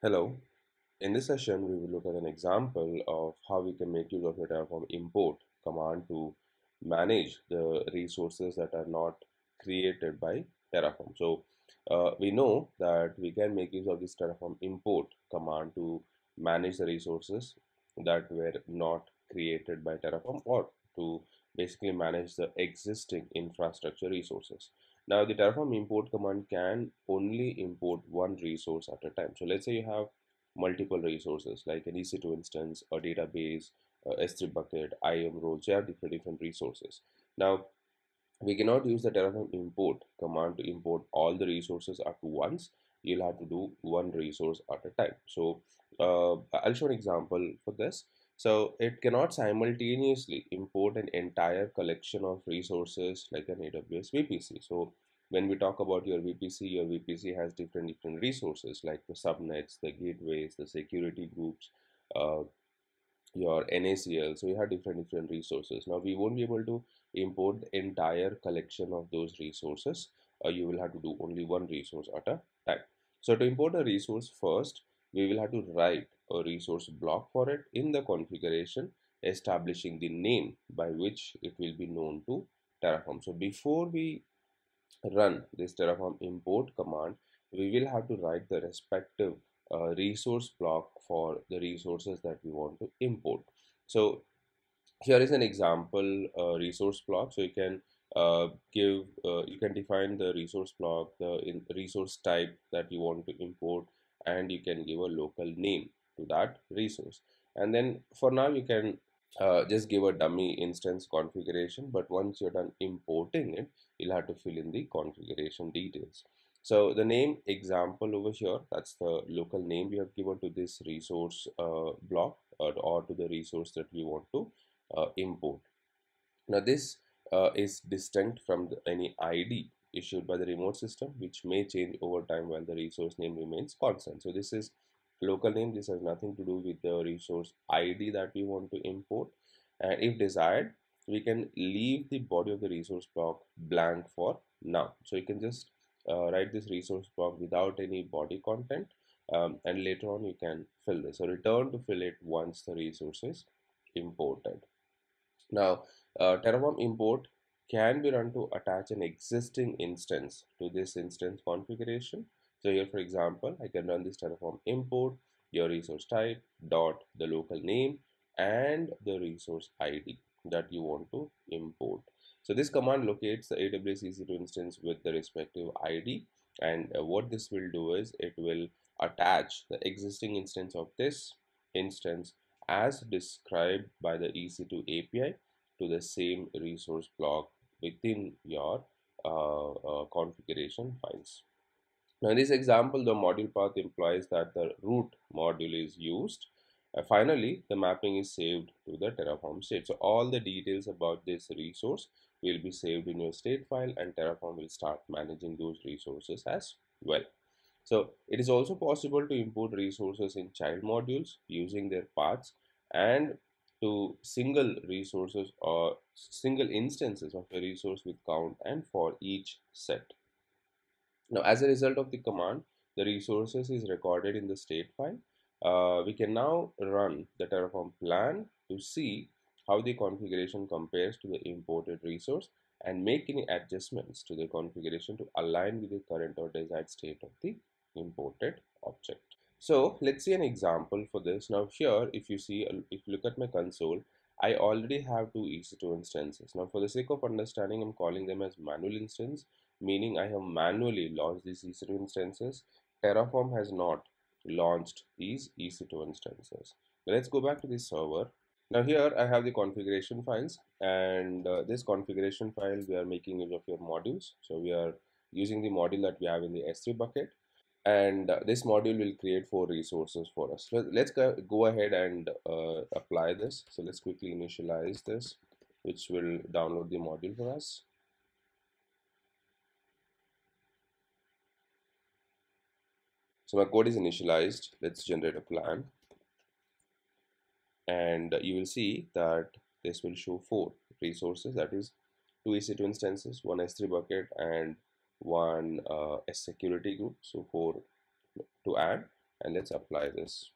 Hello. In this session, we will look at an example of how we can make use of the Terraform import command to manage the resources that are not created by Terraform. So uh, we know that we can make use of this Terraform import command to manage the resources that were not created by Terraform or to basically manage the existing infrastructure resources. Now the Terraform import command can only import one resource at a time. So let's say you have multiple resources like an EC2 instance, a database, a S3 bucket, IAM roles, you have different different resources. Now we cannot use the Terraform import command to import all the resources at once. You'll have to do one resource at a time. So uh, I'll show an example for this. So it cannot simultaneously import an entire collection of resources like an AWS VPC. So when we talk about your VPC, your VPC has different different resources like the subnets, the gateways, the security groups, uh, your NACL. So you have different different resources. Now we won't be able to import the entire collection of those resources. Uh, you will have to do only one resource at a time. So to import a resource first, we will have to write a resource block for it in the configuration establishing the name by which it will be known to Terraform. So before we run this Terraform import command, we will have to write the respective uh, resource block for the resources that we want to import. So here is an example uh, resource block. So you can uh, give, uh, you can define the resource block, the resource type that you want to import, and you can give a local name to that resource. And then for now, you can uh, just give a dummy instance configuration but once you're done importing it you'll have to fill in the configuration details. So the name example over here that's the local name we have given to this resource uh, block uh, or to the resource that we want to uh, import. Now this uh, is distinct from the, any id issued by the remote system which may change over time while the resource name remains constant. So this is local name this has nothing to do with the resource id that we want to import. And if desired we can leave the body of the resource block blank for now. So you can just uh, write this resource block without any body content um, and later on you can fill this. So return to fill it once the resource is imported. Now uh, terraform import can be run to attach an existing instance to this instance configuration so here, for example, I can run this Terraform import your resource type dot the local name and the resource ID that you want to import. So this command locates the AWS EC2 instance with the respective ID and uh, what this will do is it will attach the existing instance of this instance as described by the EC2 API to the same resource block within your uh, uh, configuration files. Now in this example, the module path implies that the root module is used. Uh, finally, the mapping is saved to the Terraform state. So all the details about this resource will be saved in your state file and Terraform will start managing those resources as well. So it is also possible to import resources in child modules using their paths and to single resources or single instances of a resource with count and for each set. Now, as a result of the command, the resources is recorded in the state file. Uh, we can now run the Terraform plan to see how the configuration compares to the imported resource and make any adjustments to the configuration to align with the current or desired state of the imported object. So let's see an example for this. Now here, if you see, if you look at my console, I already have two EC2 instances. Now for the sake of understanding, I'm calling them as manual instance meaning I have manually launched these EC2 instances. Terraform has not launched these EC2 instances. Let's go back to the server. Now here I have the configuration files and uh, this configuration file we are making use of your modules. So we are using the module that we have in the S3 bucket and uh, this module will create four resources for us. So let's go, ahead and uh, apply this. So let's quickly initialize this which will download the module for us. So my code is initialized. Let's generate a plan. And you will see that this will show four resources that is two EC2 instances, one S3 bucket and one uh, S security group. So four to add and let's apply this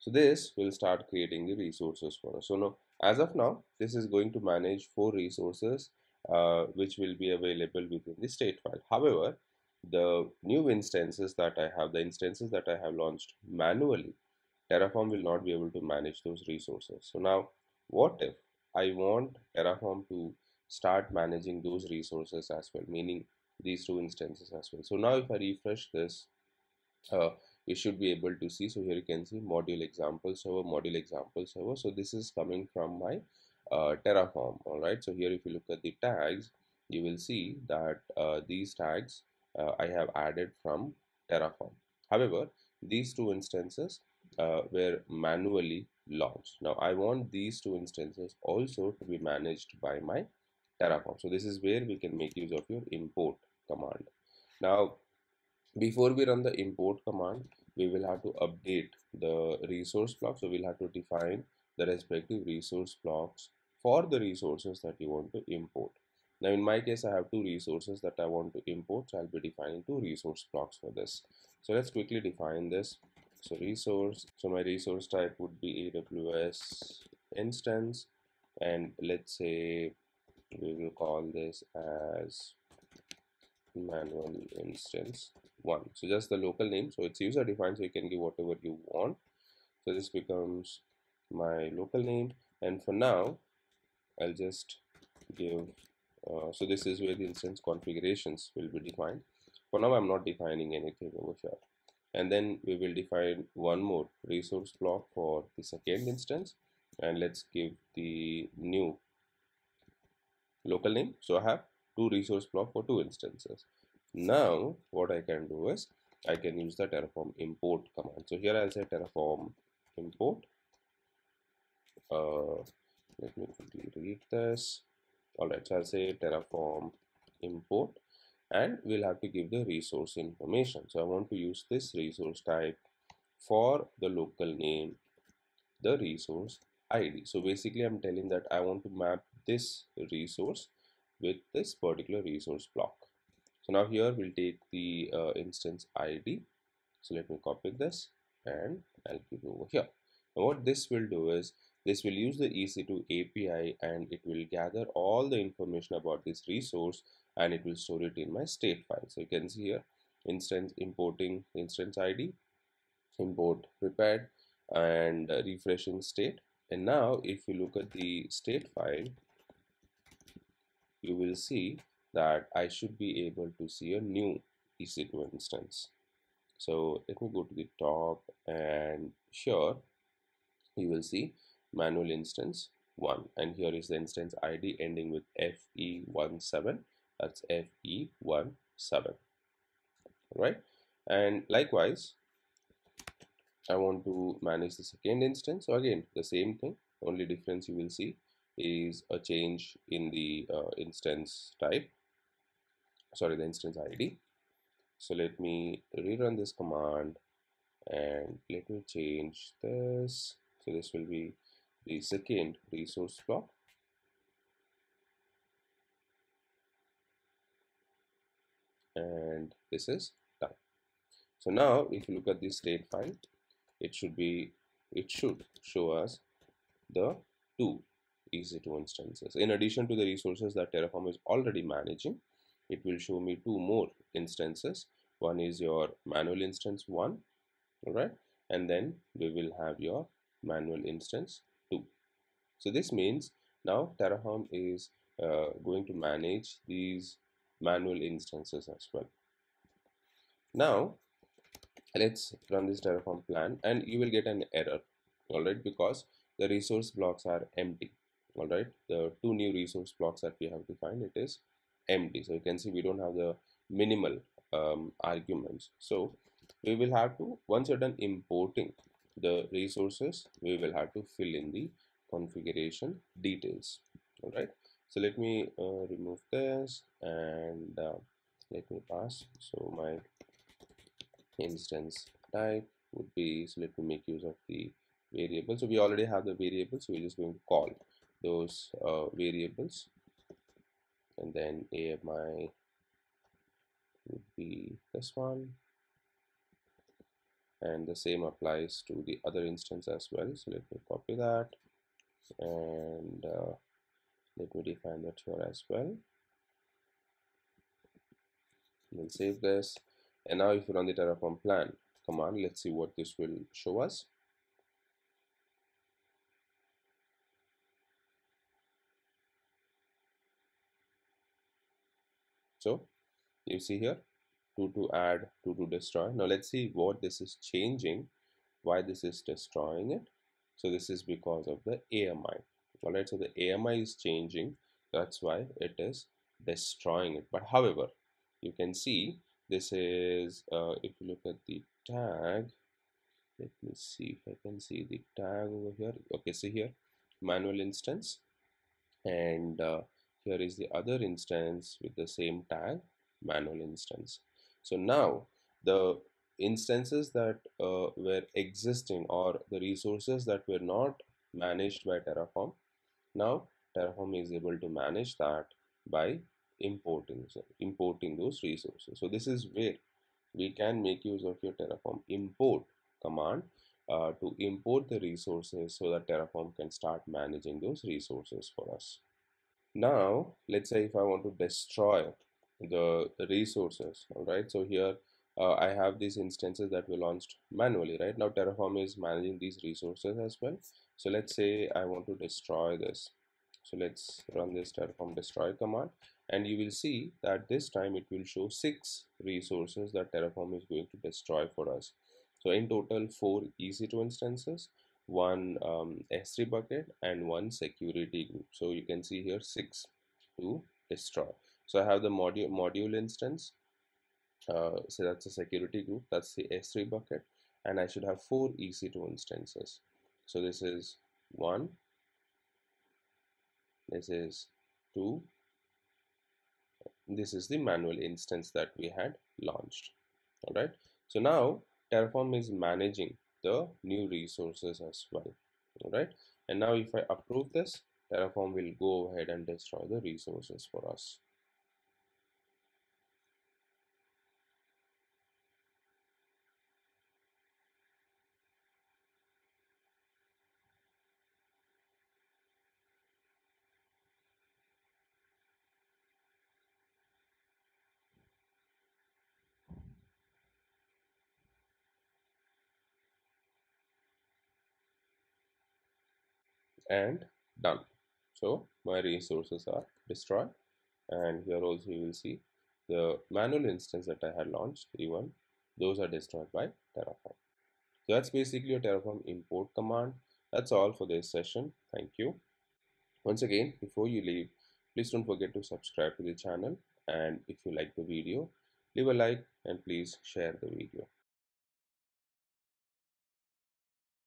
So this will start creating the resources for us. So now, as of now, this is going to manage four resources uh, which will be available within the state file. However, the new instances that I have, the instances that I have launched manually, Terraform will not be able to manage those resources. So now, what if I want Terraform to start managing those resources as well, meaning these two instances as well. So now if I refresh this, uh, you should be able to see so here you can see module example server module example server so this is coming from my uh, terraform all right? So here if you look at the tags you will see that uh, these tags uh, I have added from terraform. However these two instances uh, were manually launched. Now I want these two instances also to be managed by my terraform. So this is where we can make use of your import command. Now before we run the import command we will have to update the resource block. So we'll have to define the respective resource blocks for the resources that you want to import. Now in my case i have two resources that i want to import so i'll be defining two resource blocks for this. So let's quickly define this. So resource so my resource type would be aws instance and let's say we will call this as manual instance one. So just the local name so it's user defined so you can give whatever you want. So this becomes my local name and for now I'll just give uh, so this is where the instance configurations will be defined. For now I'm not defining anything over here. And then we will define one more resource block for the second instance. And let's give the new local name. So I have two resource block for two instances. Now what I can do is I can use the terraform import command. So here I'll say terraform import uh, let me quickly read this alright so I'll say terraform import and we'll have to give the resource information. So I want to use this resource type for the local name the resource ID so basically I'm telling that I want to map this resource with this particular resource block. So now here we'll take the uh, instance id so let me copy this and i'll keep over here. Now what this will do is this will use the ec2 api and it will gather all the information about this resource and it will store it in my state file so you can see here instance importing instance id import prepared and uh, refreshing state and now if you look at the state file you will see that I should be able to see a new EC2 instance. So let me go to the top and sure you will see manual instance 1 and here is the instance ID ending with FE17 that's FE17 right and likewise I want to manage the second instance. So again the same thing. Only difference you will see is a change in the uh, instance type. Sorry the instance id so let me rerun this command and let me change this. So this will be the second resource block. And this is done. So now if you look at this state file it should be it should show us the two EC2 instances. In addition to the resources that Terraform is already managing it will show me two more instances. One is your manual instance one all right and then we will have your manual instance so this means now terraform is uh, going to manage these manual instances as well. Now let's run this terraform plan and you will get an error all right because the resource blocks are empty all right the two new resource blocks that we have defined it is empty. So you can see we don't have the minimal um, arguments. So we will have to once you're done importing the resources we will have to fill in the configuration details. All right so let me uh, remove this and uh, let me pass. So my instance type would be so let me make use of the variable. So we already have the variables so we're just going to call those uh, variables. And then AMI would be this one. And the same applies to the other instance as well. So let me copy that and uh, let me define that here as well. We'll save this and now if you run the terraform plan command let's see what this will show us. So you see here 2 to add 2 to destroy. Now let's see what this is changing why this is destroying it so this is because of the AMI all right so the AMI is changing. That's why it is destroying it. But however you can see this is uh, if you look at the tag let me see if I can see the tag over here. Okay see here? Manual instance. And uh, here is the other instance with the same tag manual instance. So now the instances that uh, were existing or the resources that were not managed by Terraform now Terraform is able to manage that by importing importing those resources. So this is where we can make use of your terraform import command uh, to import the resources so that terraform can start managing those resources for us. Now let's say if i want to destroy the resources all right so here uh, I have these instances that we launched manually right? Now Terraform is managing these resources as well. So let's say I want to destroy this. So let's run this terraform destroy command and you will see that this time it will show six resources that terraform is going to destroy for us. So in total four ec2 instances one um, s3 bucket and one security group. So you can see here six to destroy. So i have the module module instance uh, so that's a security group that's the s3 bucket and i should have four ec2 instances. So this is one this is 2 this is the manual instance that we had launched all right? So now terraform is managing the new resources as well all right? And now if i approve this terraform will go ahead and destroy the resources for us and done. So my resources are destroyed. And here also you will see the manual instance that I had launched even those are destroyed by Terraform. So that's basically a Terraform import command. That's all for this session. Thank you. Once again before you leave please don't forget to subscribe to the channel. And if you like the video leave a like and please share the video